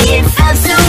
it felt so